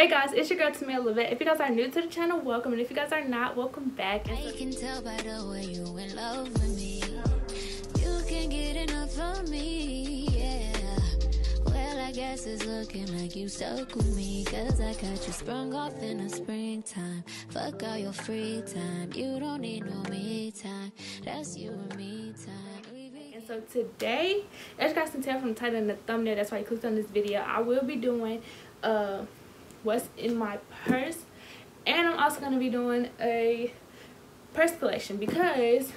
Hey guys, it's your girl Tamia Levette. If you guys are new to the channel, welcome. And if you guys are not, welcome back. And I can tell by the way you in love with me. You can get enough of me, yeah. Well, I guess it's looking like you stuck with me. Cause I got you sprung off in the springtime. Fuck all your free time. You don't need no me time. That's you and me time. And so today, as you guys can tell from the title and the thumbnail, that's why you clicked on this video, I will be doing uh, what's in my purse. And I'm also going to be doing a purse collection because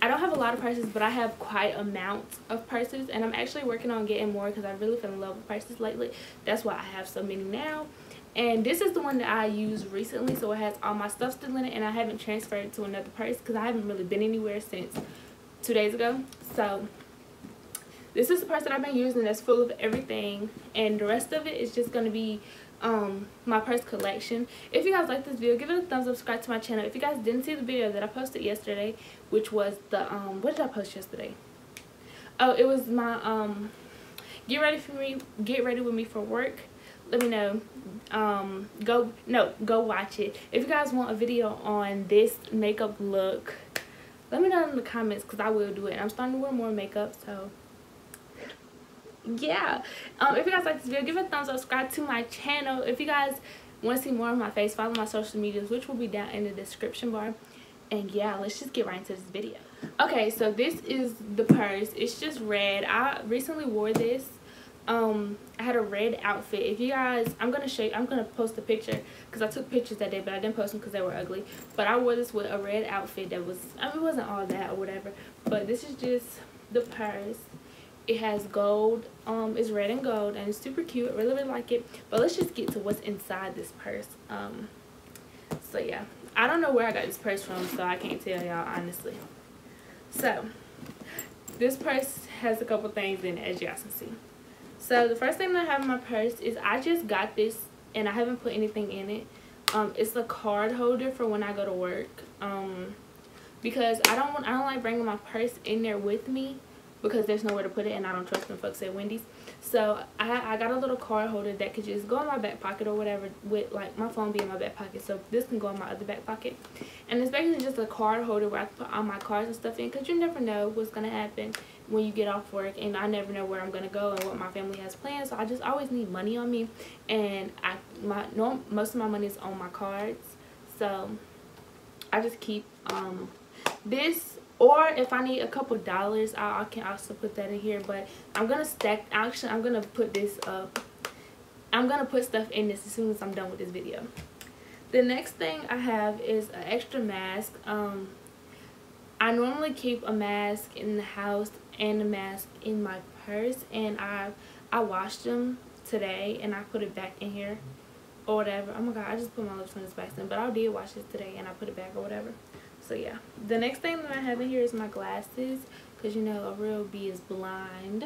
I don't have a lot of purses, but I have quite amount of purses. And I'm actually working on getting more because I really fell in love with purses lately. That's why I have so many now. And this is the one that I used recently, so it has all my stuff still in it. And I haven't transferred to another purse because I haven't really been anywhere since two days ago. So this is the purse that I've been using that's full of everything. And the rest of it is just going to be um my purse collection. If you guys like this video give it a thumbs up subscribe to my channel. If you guys didn't see the video that i posted yesterday which was the um what did i post yesterday? Oh it was my um get ready for me get ready with me for work. Let me know. Um go no go watch it. If you guys want a video on this makeup look let me know in the comments because i will do it. I'm starting to wear more makeup so yeah. Um if you guys like this video give it a thumbs up subscribe to my channel. If you guys want to see more of my face follow my social medias which will be down in the description bar. And yeah let's just get right into this video. Okay so this is the purse. It's just red. I recently wore this. Um i had a red outfit. If you guys i'm gonna show you i'm gonna post a picture because i took pictures that day but i didn't post them because they were ugly. But i wore this with a red outfit that was i mean it wasn't all that or whatever. But this is just the purse it has gold um it's red and gold and it's super cute. I really really like it. But let's just get to what's inside this purse um so yeah. I don't know where i got this purse from so i can't tell y'all honestly. So this purse has a couple things in it as you guys can see. So the first thing that i have in my purse is i just got this and i haven't put anything in it. Um it's a card holder for when i go to work um because i don't want i don't like bringing my purse in there with me because there's nowhere to put it and I don't trust them folks at Wendy's. So I, I got a little card holder that could just go in my back pocket or whatever with like my phone be in my back pocket. So this can go in my other back pocket. And it's basically just a card holder where I can put all my cards and stuff in because you never know what's going to happen when you get off work and I never know where I'm going to go and what my family has planned. So I just always need money on me and I my no, most of my money is on my cards. So I just keep um this or if I need a couple dollars I, I, can also put that in here but I'm gonna stack actually I'm gonna put this up. I'm gonna put stuff in this as soon as I'm done with this video. The next thing I have is an extra mask. Um I normally keep a mask in the house and a mask in my purse and I I washed them today and I put it back in here or whatever. Oh my god I just put my lips on this back then but I did wash this today and I put it back or whatever so yeah. The next thing that i have in here is my glasses because you know a real bee is blind.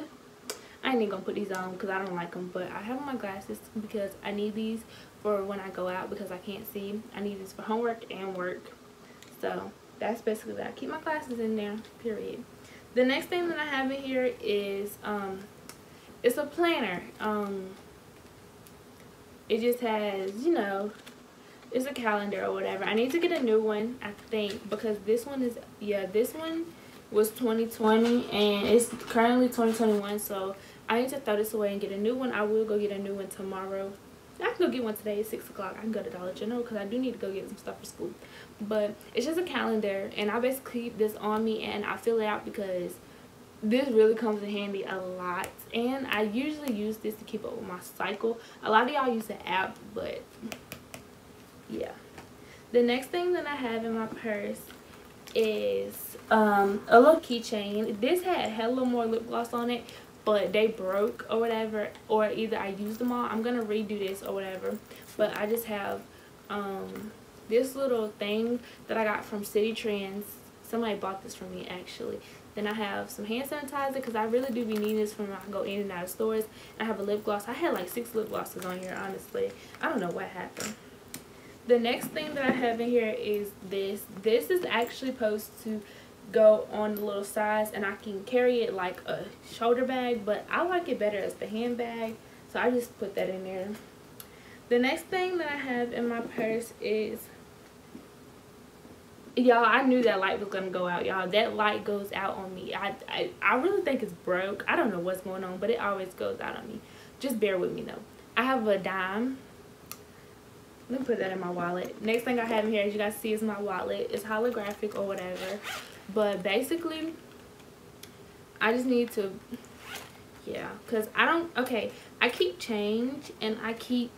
I ain't even gonna put these on because i don't like them but i have my glasses because i need these for when i go out because i can't see. I need these for homework and work. So that's basically that. I keep my glasses in there period. The next thing that i have in here is um it's a planner. Um it just has you know it's a calendar or whatever. I need to get a new one, I think, because this one is, yeah, this one was 2020 and it's currently 2021. So I need to throw this away and get a new one. I will go get a new one tomorrow. I can go get one today at 6 o'clock. I can go to Dollar General because I do need to go get some stuff for school. But it's just a calendar and I basically keep this on me and I fill it out because this really comes in handy a lot and I usually use this to keep up with my cycle. A lot of y'all use the app but yeah. The next thing that i have in my purse is um a little keychain. This had a hella more lip gloss on it but they broke or whatever or either i used them all. I'm gonna redo this or whatever. But i just have um this little thing that i got from Citi Trends. Somebody bought this for me actually. Then I have some hand sanitizer because I really do be needing this when I go in and out of stores. I have a lip gloss. I had like six lip glosses on here, honestly. I don't know what happened the next thing that I have in here is this. This is actually supposed to go on the little size and I can carry it like a shoulder bag but I like it better as the handbag so I just put that in there. the next thing that I have in my purse is y'all i knew that light was gonna go out y'all. That light goes out on me. I, I i really think it's broke. I don't know what's going on but it always goes out on me. Just bear with me though. I have a dime let me put that in my wallet. Next thing i have in here as you guys see is my wallet. It's holographic or whatever. But basically i just need to yeah because i don't okay i keep change and i keep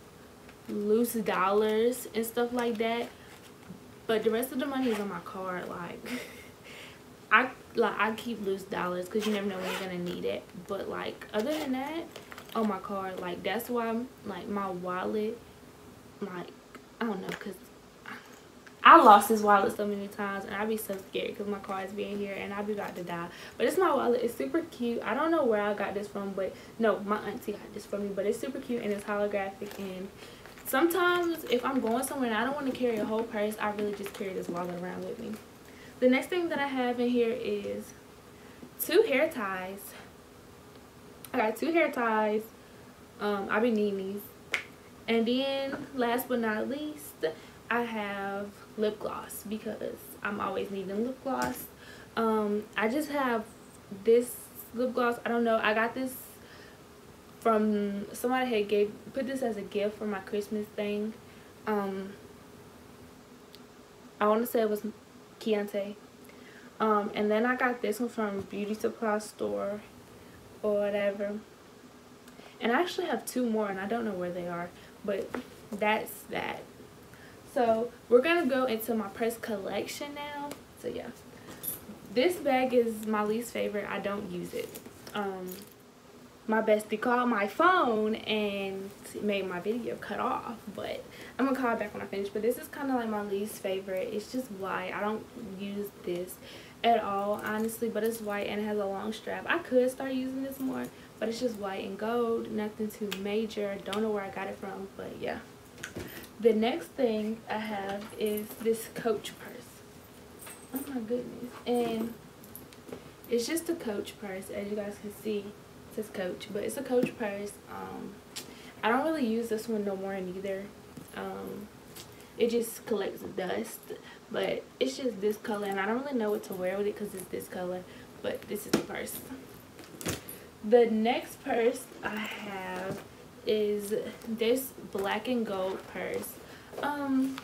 loose dollars and stuff like that but the rest of the money is on my card like i like i keep loose dollars because you never know when you're gonna need it. But like other than that on my card like that's why like my wallet like i don't know because I lost this wallet so many times and I'd be so scared because my car is being here and I'd be about to die. But it's my wallet. It's super cute. I don't know where I got this from, but no, my auntie got this for me. But it's super cute and it's holographic and sometimes if I'm going somewhere and I don't want to carry a whole purse, I really just carry this wallet around with me. The next thing that I have in here is two hair ties. I got two hair ties. Um, I be needing these. And then last but not least, I have lip gloss because I'm always needing lip gloss. Um, I just have this lip gloss. I don't know. I got this from somebody had gave put this as a gift for my Christmas thing. Um, I want to say it was Chianti. Um, and then I got this one from Beauty Supply Store or whatever. And I actually have two more and I don't know where they are. But that's that. So we're to go into my purse collection now. So yeah. This bag is my least favorite. I don't use it. Um, my bestie called my phone and made my video cut off but i'm gonna call it back when i finish but this is kind of like my least favorite it's just white i don't use this at all honestly but it's white and it has a long strap i could start using this more but it's just white and gold nothing too major don't know where i got it from but yeah the next thing i have is this coach purse oh my goodness and it's just a coach purse as you guys can see says Coach, but it's a Coach purse. Um, I don't really use this one no more neither. Um, it just collects dust, but it's just this color, and I don't really know what to wear with it because it's this color, but this is the purse. The next purse I have is this black and gold purse. Um,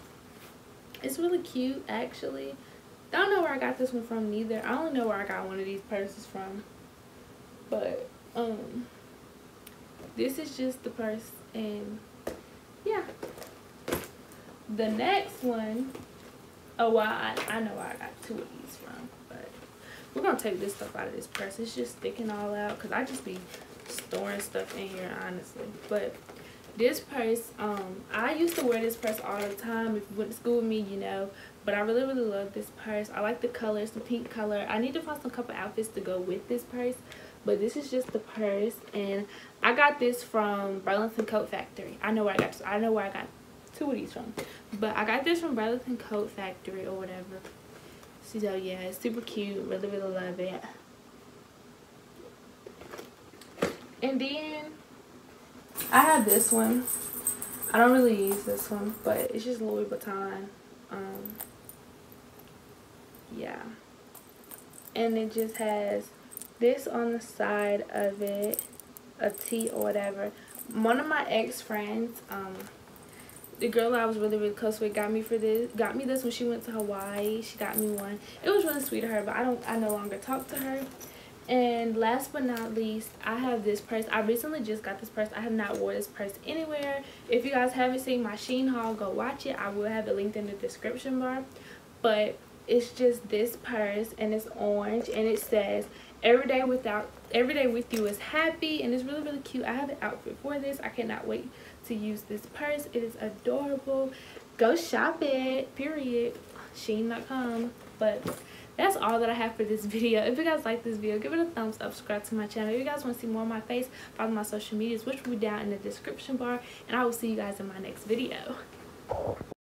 it's really cute actually. Don't know where I got this one from neither. I don't know where I got one of these purses from. But um this is just the purse and yeah the next one oh well I, I know where I got two of these from we're gonna take this stuff out of this purse it's just sticking all out because I just be storing stuff in here honestly. But this purse um i used to wear this purse all the time if you went to school with me you know. But i really really love this purse i like the color. It's the pink color. I need to find some couple outfits to go with this purse but this is just the purse and i got this from burlington coat factory. I know where i got i know where i got two of these from. But i got this from burlington coat factory or whatever so yeah it's super cute really really love it. And then i have this one. I don't really use this one but it's just louis vuitton um yeah. And it just has this on the side of it a T or whatever. One of my ex friends um the girl I was really really close with got me for this got me this when she went to Hawaii. She got me one. It was really sweet of her but I don't I no longer talk to her. And last but not least I have this purse. I recently just got this purse. I have not wore this purse anywhere. If you guys haven't seen my Shein haul go watch it. I will have it linked in the description bar. But it's just this purse and it's orange and it says every day without every day with you is happy and it's really really cute. I have an outfit for this. I cannot wait to use this purse. It is adorable. Go shop it period. Shein.com but that's all that i have for this video. If you guys like this video give it a thumbs up subscribe to my channel. If you guys want to see more of my face follow my social medias which will be down in the description bar. And i will see you guys in my next video